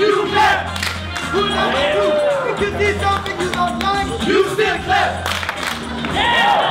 You clap. Who number two? If you see something you don't like, you still clap. Yeah.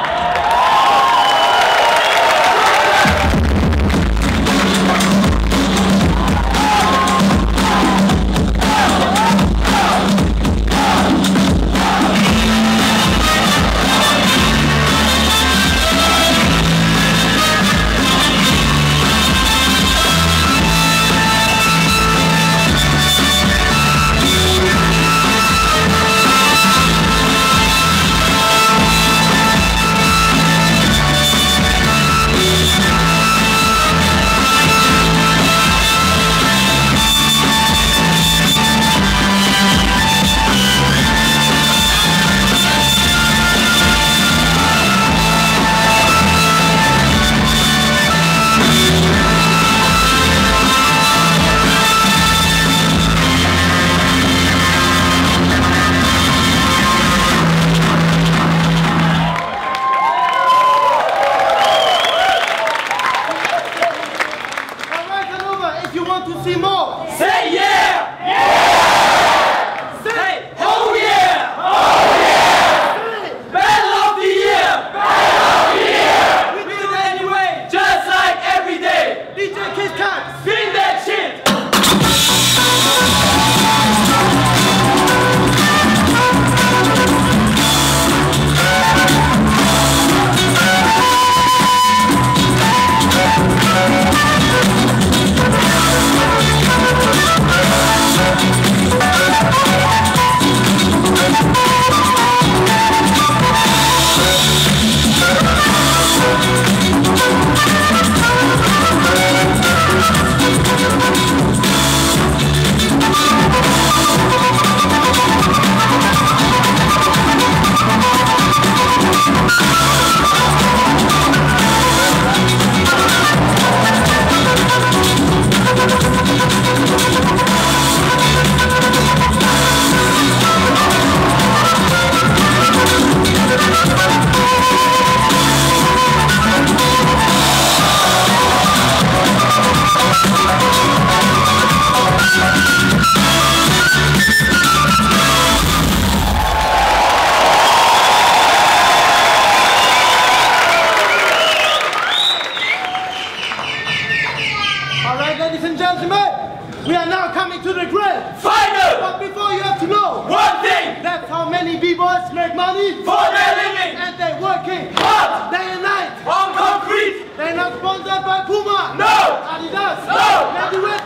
make money for their living. And they're working hard day and night on concrete. They're not sponsored by Puma. No. Adidas. No. Nadiway.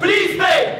Please pay.